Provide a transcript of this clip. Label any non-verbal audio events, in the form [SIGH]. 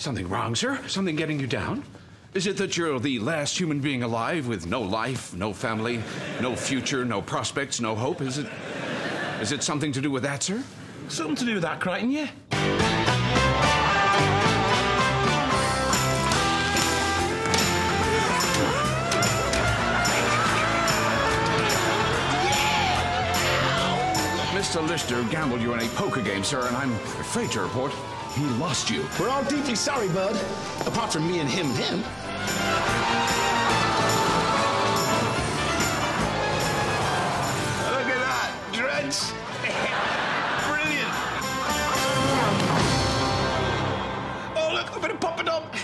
Something wrong, sir? Something getting you down? Is it that you're the last human being alive with no life, no family, no future, no prospects, no hope? Is it. Is it something to do with that, sir? Something to do with that, Kryten, yeah. Mr. Lister gambled you in a poker game, sir, and I'm afraid to report he lost you. We're all deeply sorry, bud. Apart from me and him and him. Look at that, Dredge. [LAUGHS] Brilliant. Oh, look, I'm going to pop it up.